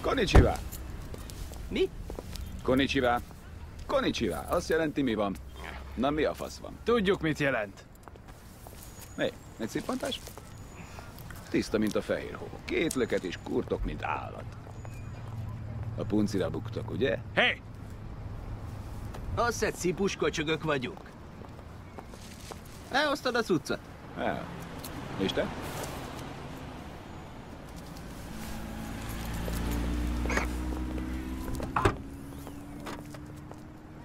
Konnichiwa. Mi? Konnichiwa. Konnichiwa. Azt jelenti, mi van. Na, mi a fasz van? Tudjuk, mit jelent. Hé, egy szippantás? Tiszta, mint a fehér hó. Két löket és kurtok, mint állat. A puncira buktak, ugye? Hé! Hey! Azt hiszed, szipusköcsögök vagyunk. Elhoztad a cuccot? El. És te?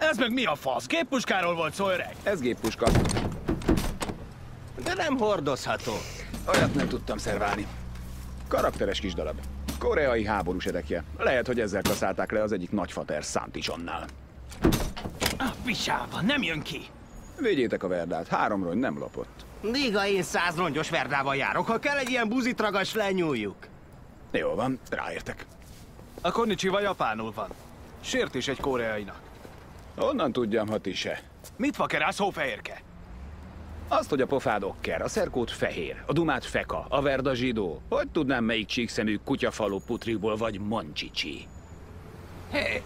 Ez meg mi a fasz? Géppuskáról volt szó, öreg? Ez géppuska. De nem hordozható. Olyat nem tudtam szerválni. Karakteres kis darab. Koreai háborús edekje. Lehet, hogy ezzel kaszálták le az egyik nagyfater Santichonnál. A pisába, nem jön ki. Védjétek a verdát, háromról nem lopott. Néha én száz rongyos verdával járok. Ha kell egy ilyen buzitragas, lenyúljuk. Jó van, ráértek. A konnicsiva japánul van. Sértés egy koreainak. Honnan tudjam, ha ti se? Mit vakerász, hófehérke? Azt, hogy a pofád okker, a szerkót fehér, a dumát feka, a verda zsidó. Hogy tudnám, melyik csíkszemű kutyafalú putrikból vagy mancsicsi? Hé! Hey.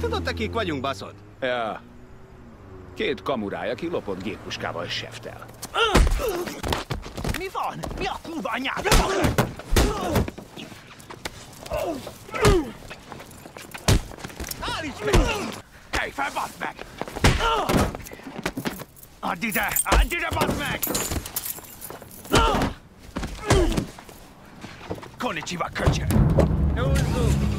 Tudod, te kik vagyunk, baszod? Ja. Két kamuráj, aki lopott géppuskával seftel. Mi van? Mi a kurva anyád? Hey, fair boss back. I did that. I did a boss back. Konnichiwa, Kircher. No, no.